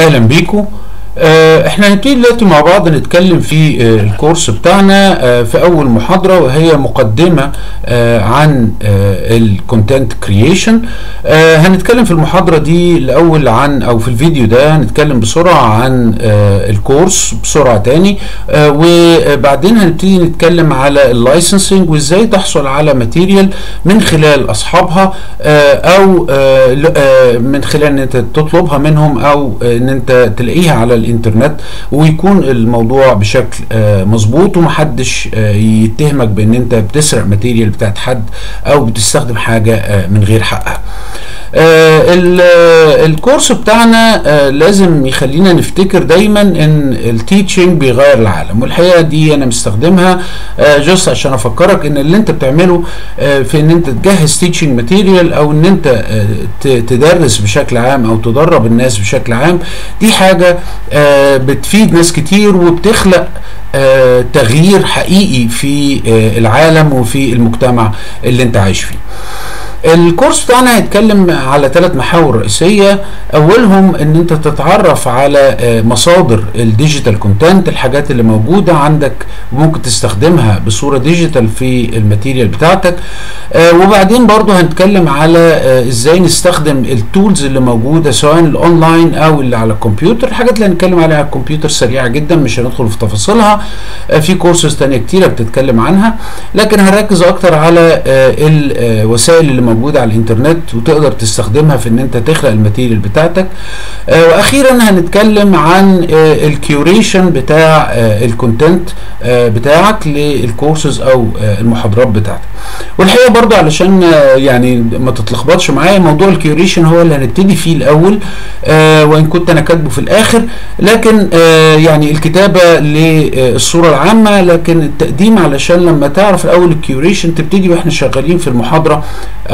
أهلا بيكم. إحنا هنبتدي دلوقتي مع بعض نتكلم في آه، الكورس بتاعنا آه، في أول محاضرة وهي مقدمة آه، عن ال content creation هنتكلم في المحاضرة دي الأول عن أو في الفيديو ده هنتكلم بسرعة عن آه، الكورس بسرعة تاني. آه، وبعدين هنبتدي نتكلم على ال licensing وإزاي تحصل على material من خلال أصحابها آه، أو آه، آه، من خلال إن أنت تطلبها منهم أو آه، إن أنت تلاقيها على الإنترنت ويكون الموضوع بشكل آه، مظبوط ومحدش آه، يتهمك بإن أنت بتسرق material بتاعت حد أو بتستخدم حاجة آه، من غير حقها. الكورس بتاعنا آه، لازم يخلينا نفتكر دايما إن ال teaching بيغير العالم والحقيقة دي أنا مستخدمها just عشان أفكرك إن اللي أنت بتعمله آه، في إن أنت تجهز teaching material أو إن أنت آه، تدرس بشكل عام أو تدرب الناس بشكل عام دي حاجة آه، بتفيد ناس كتير وبتخلق آه، تغيير حقيقي في آه، العالم وفي المجتمع اللي أنت عايش فيه. الكورس بتاعنا هيتكلم على ثلاث محاور رئيسية. أولهم إن أنت تتعرف على آه، مصادر ال digital content الحاجات اللي موجودة عندك وممكن تستخدمها بصورة digital في ال material بتاعتك. آه، وبعدين برضو هنتكلم على آه، إزاي نستخدم ال tools اللي موجودة سواء الأونلاين أو اللي على الكمبيوتر. الحاجات اللي هنتكلم عليها على الكمبيوتر سريعة جدا مش هندخل في تفاصيلها. في كورسز تانية كتيرة بتتكلم عنها. لكن هنركز أكتر على الوسائل اللي موجودة على الإنترنت وتقدر تستخدمها في إن أنت تخلق ال material بتاعتك. آه، وأخيرا هنتكلم عن ال curation بتاع ال content بتاعك للكورسز آه، المحاضرات بتاعتك. والحقيقة برضو علشان آه، يعني ما تتلخبطش معايا موضوع ال curation هو اللي هنبتدي فيه الأول آه، وإن كنت أنا كاتبه في الآخر. لكن آه، يعني الكتابة للصورة العامة لكن التقديم علشان لما تعرف الأول ال curation تبتدي وإحنا شغالين في المحاضرة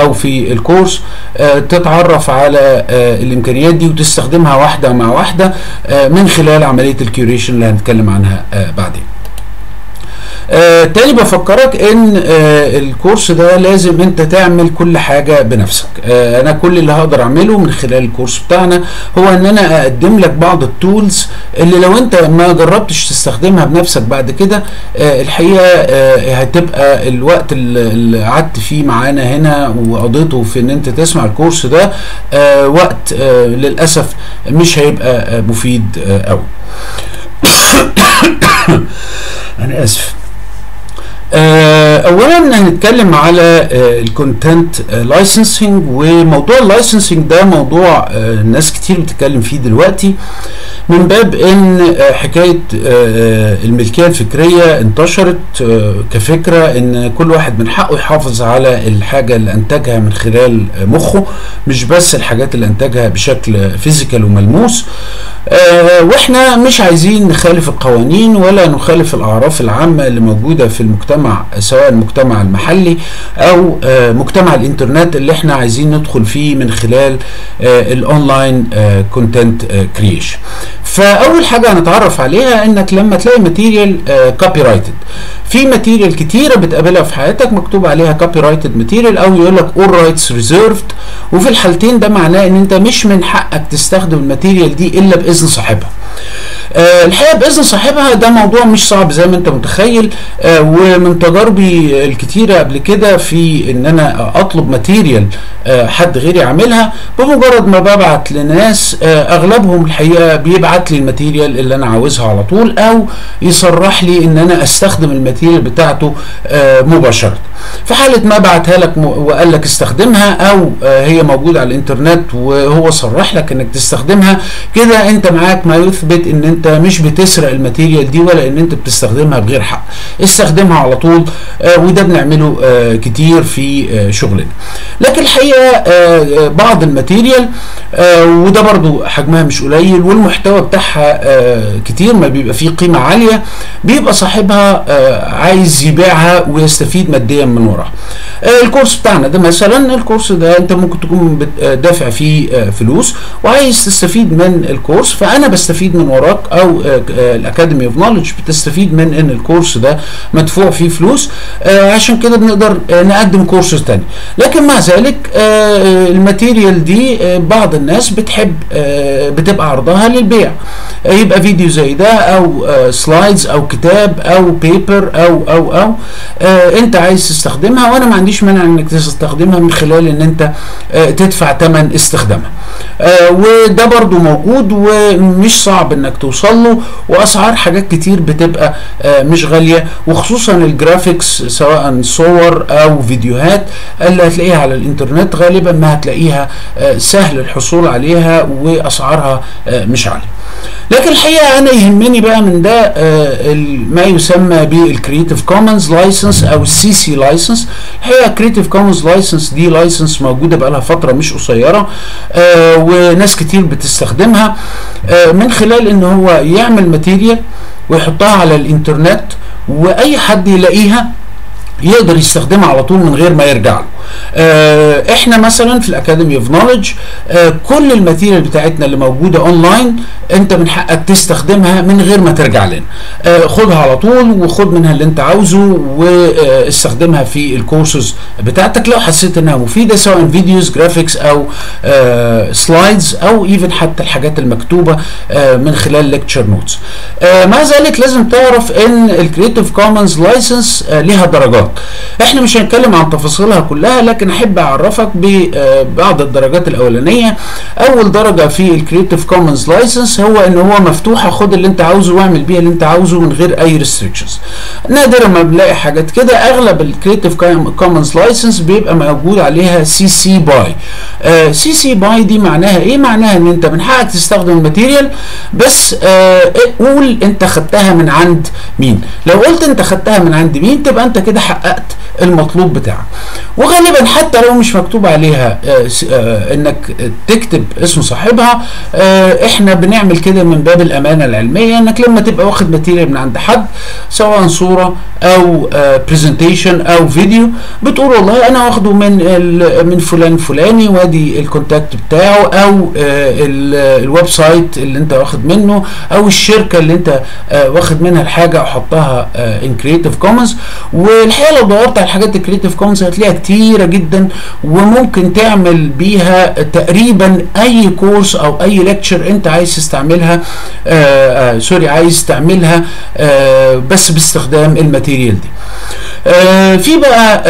أو في الكورس آه، تتعرف على آه، الإمكانيات دي وتستخدمها واحدة مع واحدة آه، من خلال عملية ال curation اللي هنتكلم عنها بعدين. آه تاني بفكرك إن آه الكورس ده لازم أنت تعمل كل حاجة بنفسك. آه أنا كل اللي هقدر أعمله من خلال الكورس بتاعنا هو إن أنا أقدم لك بعض ال tools اللي لو أنت ما جربتش تستخدمها بنفسك بعد كده الحقيقة هتبقى الوقت اللي قعدت فيه معانا هنا وقضيته في إن أنت تسمع الكورس ده وقت للأسف مش هيبقى مفيد قوي أنا آسف. اولا هنتكلم على ال content licensing وموضوع ال licensing ده موضوع آه، ناس كتير بتتكلم فيه دلوقتي. من باب إن آه، حكاية آه، الملكية الفكرية انتشرت آه، كفكرة إن كل واحد من حقه يحافظ على الحاجة اللي أنتجها من خلال آه، مخه مش بس الحاجات اللي أنتجها بشكل physical وملموس. آه، وإحنا مش عايزين نخالف القوانين ولا نخالف الأعراف العامة اللي موجودة في المجتمع سواء المجتمع المحلي أو آه، مجتمع الإنترنت اللي إحنا عايزين ندخل فيه من خلال آه، ال online content creation فأول حاجة هنتعرف عليها إنك لما تلاقي material copyrighted في material كتيرة بتقابلها في حياتك مكتوب عليها copyrighted material أو يقول لك all rights reserved وفي الحالتين ده معناه إن أنت مش من حقك تستخدم ال material دي إلا بإذن صاحبها. الحقيقة بإذن صاحبها ده موضوع مش صعب زي ما أنت متخيل. آه، ومن تجاربي الكتيرة قبل كده في إن أنا أطلب material آه، حد غيري يعملها بمجرد ما ببعت لناس آه، أغلبهم الحقيقة بيبعت لي ال material اللي أنا عاوزها على طول أو يصرح لي إن أنا أستخدم ال material بتاعته آه، مباشرة. في حالة ما بعتها لك وقال لك استخدمها أو آه، هي موجودة على الإنترنت وهو صرح لك إنك تستخدمها كده أنت معاك ما يثبت إن أنت مش بتسرق ال material دي ولا ان انت بتستخدمها بغير حق. استخدمها على طول آه، وده بنعمله آه، كتير في آه، شغلنا. لكن الحقيقة بعض ال material وده برضو حجمها مش قليل والمحتوى بتاعها كتير ما بيبقى فيه قيمة عالية بيبقى صاحبها عايز يبيعها ويستفيد ماديا من وراها. الكورس بتاعنا ده مثلا الكورس ده انت ممكن تكون دافع فيه فلوس وعايز تستفيد من الكورس فأنا بستفيد من وراك أو ال Academy of Knowledge بتستفيد من إن الكورس ده مدفوع فيه فلوس. عشان كده بنقدر نقدم كورسز تاني. لكن مع ذلك ال material دي بعض الناس بتحب بتبقى عرضها للبيع. يبقى فيديو زي ده أو slides أو كتاب أو paper أو أو أو أنت عايز تستخدمها. وأنا ما عنديش مانع إنك تستخدمها من خلال إن أنت تدفع ثمن استخدامها. وده برضو موجود ومش صعب إنك توصل له وأسعار حاجات كتير بتبقى مش غالية. وخصوصا ال graphics سواء صور أو فيديوهات اللي هتلاقيها على الإنترنت غالبا ما هتلاقيها سهل الحصول عليها وأسعارها مش عالية. لكن الحقيقة أنا يهمني بقى من ده ما يسمى بال Creative Commons license أو ال CC license الحقيقة Creative Commons license دي license موجودة بقى لها فترة مش قصيرة وناس كتير بتستخدمها من خلال إن هو يعمل material ويحطها على الإنترنت وأي حد يلاقيها يقدر يستخدمها على طول من غير ما يرجع له. آه إحنا مثلا في ال Academy of Knowledge آه كل ال material بتاعتنا اللي موجودة اونلاين أنت من حقك تستخدمها من غير ما ترجع لنا. آه خدها على طول وخد منها اللي أنت عاوزه واستخدمها في الكورسز بتاعتك لو حسيت إنها مفيدة سواء videos graphics أو slides أو even حتى الحاجات المكتوبة من خلال lecture notes مع ذلك لازم تعرف إن ال Creative Commons license ليها درجات. إحنا مش هنتكلم عن تفاصيلها كلها لكن أحب أعرفك ببعض الدرجات الأولانية. أول درجة في ال Creative Commons license هو إن هو مفتوحة خد اللي أنت عاوزه واعمل بيها اللي أنت عاوزه من غير أي restrictions نادرا ما بنلاقي حاجات كده. أغلب ال Creative Commons license بيبقى موجود عليها CC BY CC BY دي معناها إيه؟ معناها إن أنت من حقك تستخدم ال material بس آه قول أنت خدتها من عند مين. لو قلت أنت خدتها من عند مين تبقى أنت كده حققت المطلوب بتاعك. وغالبا حتى لو مش مكتوب عليها آه آه إنك تكتب اسم صاحبها آه إحنا بنعمل كده من باب الأمانة العلمية إنك لما تبقى واخد material من عند حد سواء صورة أو presentation أو فيديو بتقول والله أنا واخده من من فلان فلاني وأدي ال contact بتاعه أو ال website اللي أنت واخد منه أو الشركة اللي أنت واخد منها الحاجة وحطها ان Creative Commons والحقيقة لو دورت على الحاجات ال Creative Commons هتلاقيها كتيرة جدا وممكن تعمل بيها تقريبا أي كورس أو أي lecture أنت عايز تستعملها آآ آآ sorry عايز تعملها بس باستخدام ال material دي. آه في بقى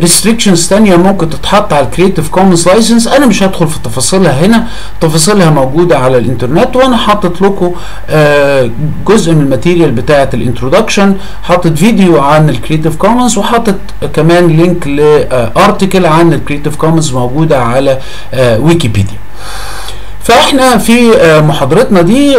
restrictions تانية ممكن تتحط على ال Creative Commons license أنا مش هدخل في تفاصيلها هنا. تفاصيلها موجودة على الإنترنت وأنا حاطط لكم آه جزء من ال material بتاعة ال introduction حاطط فيديو عن ال Creative Commons وحاطط كمان link ل article عن ال Creative Commons موجودة على آه ويكيبيديا فاحنا في محاضرتنا دي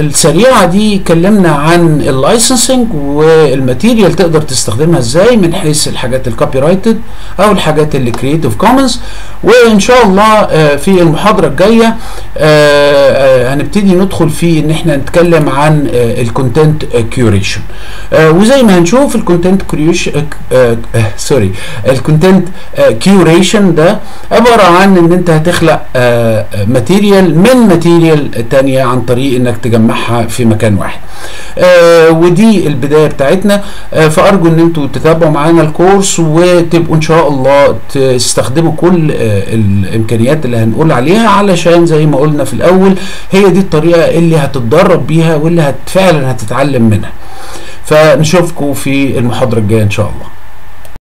السريعة دي اتكلمنا عن ال licensing وال material تقدر تستخدمها إزاي من حيث الحاجات ال copyrighted أو الحاجات اللي Creative Commons وإن شاء الله في المحاضرة الجاية هنبتدي ندخل في إن إحنا نتكلم عن ال content curation وزي ما هنشوف ال content curation sorry ال content curation ده عبارة عن إن أنت هتخلق material من material تانية عن طريق إنك تجمعها في مكان واحد. آه ودي البداية بتاعتنا. آه فأرجو إن أنتوا تتابعوا معانا الكورس وتبقوا إن شاء الله تستخدموا كل آه الإمكانيات اللي هنقول عليها علشان زي ما قلنا في الأول هي دي الطريقة اللي هتتدرب بيها واللي هت فعلا هتتعلم منها. فنشوفكم في المحاضرة الجاية إن شاء الله.